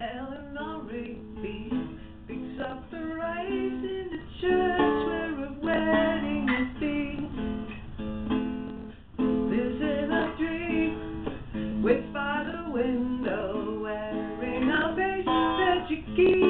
Eleanor Rigby picks up the rice in the church where a wedding is being. This is a dream, waits by the window wearing a face that.